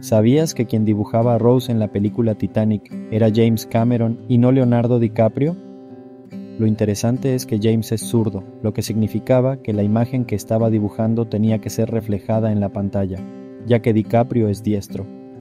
¿Sabías que quien dibujaba a Rose en la película Titanic era James Cameron y no Leonardo DiCaprio? Lo interesante es que James es zurdo, lo que significaba que la imagen que estaba dibujando tenía que ser reflejada en la pantalla, ya que DiCaprio es diestro.